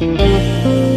Música